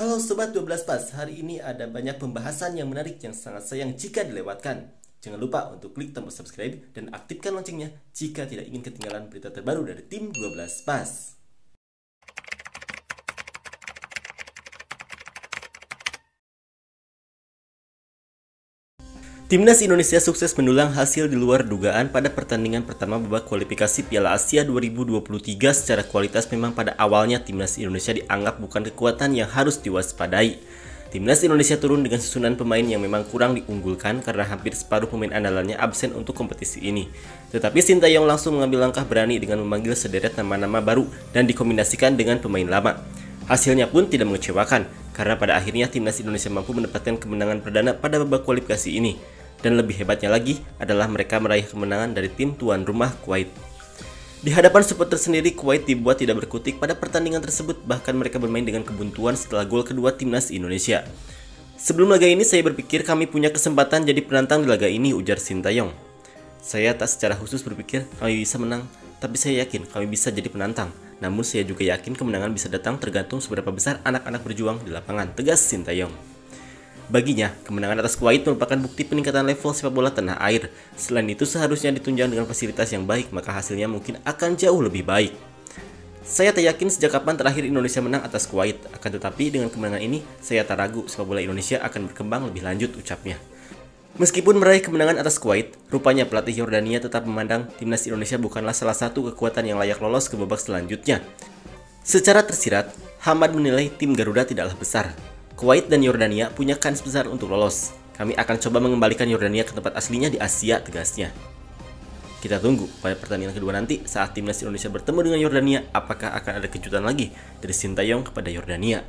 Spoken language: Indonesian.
Halo Sobat 12 Pas, hari ini ada banyak pembahasan yang menarik yang sangat sayang jika dilewatkan. Jangan lupa untuk klik tombol subscribe dan aktifkan loncengnya jika tidak ingin ketinggalan berita terbaru dari tim 12 Pas. Timnas Indonesia sukses mendulang hasil di luar dugaan pada pertandingan pertama babak kualifikasi Piala Asia 2023 secara kualitas memang pada awalnya Timnas Indonesia dianggap bukan kekuatan yang harus diwaspadai. Timnas Indonesia turun dengan susunan pemain yang memang kurang diunggulkan karena hampir separuh pemain andalannya absen untuk kompetisi ini. Tetapi Sintayong langsung mengambil langkah berani dengan memanggil sederet nama-nama baru dan dikombinasikan dengan pemain lama. Hasilnya pun tidak mengecewakan karena pada akhirnya Timnas Indonesia mampu mendapatkan kemenangan perdana pada babak kualifikasi ini. Dan lebih hebatnya lagi adalah mereka meraih kemenangan dari tim tuan rumah Kuwait. Di hadapan supporter sendiri, Kuwait dibuat tidak berkutik pada pertandingan tersebut, bahkan mereka bermain dengan kebuntuan setelah gol kedua timnas Indonesia. Sebelum laga ini, saya berpikir kami punya kesempatan jadi penantang di laga ini, ujar Sintayong. Saya tak secara khusus berpikir kami bisa menang, tapi saya yakin kami bisa jadi penantang. Namun saya juga yakin kemenangan bisa datang tergantung seberapa besar anak-anak berjuang di lapangan, tegas Sintayong. Baginya, kemenangan atas Kuwait merupakan bukti peningkatan level sepak bola tanah air. Selain itu, seharusnya ditunjang dengan fasilitas yang baik, maka hasilnya mungkin akan jauh lebih baik. Saya tak yakin sejak kapan terakhir Indonesia menang atas Kuwait, akan tetapi dengan kemenangan ini, saya tak ragu sepak bola Indonesia akan berkembang lebih lanjut ucapnya. Meskipun meraih kemenangan atas Kuwait, rupanya pelatih Yordania tetap memandang timnas Indonesia bukanlah salah satu kekuatan yang layak lolos ke babak selanjutnya. Secara tersirat, Hamad menilai tim Garuda tidaklah besar, Kuwait dan Yordania punya kans besar untuk lolos. Kami akan coba mengembalikan Yordania ke tempat aslinya di Asia, tegasnya. Kita tunggu pada pertandingan kedua nanti saat timnas Indonesia bertemu dengan Yordania, apakah akan ada kejutan lagi dari Sintayong kepada Yordania.